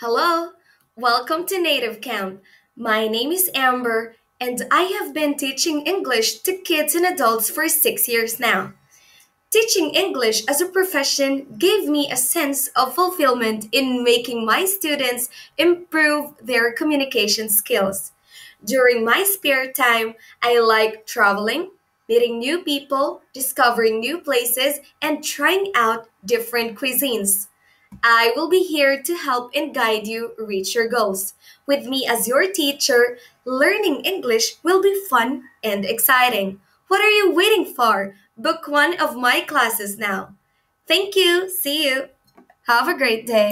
Hello, welcome to Native Camp. My name is Amber, and I have been teaching English to kids and adults for six years now. Teaching English as a profession gave me a sense of fulfillment in making my students improve their communication skills. During my spare time, I like traveling, meeting new people, discovering new places, and trying out different cuisines. I will be here to help and guide you reach your goals. With me as your teacher, learning English will be fun and exciting. What are you waiting for? Book one of my classes now. Thank you. See you. Have a great day.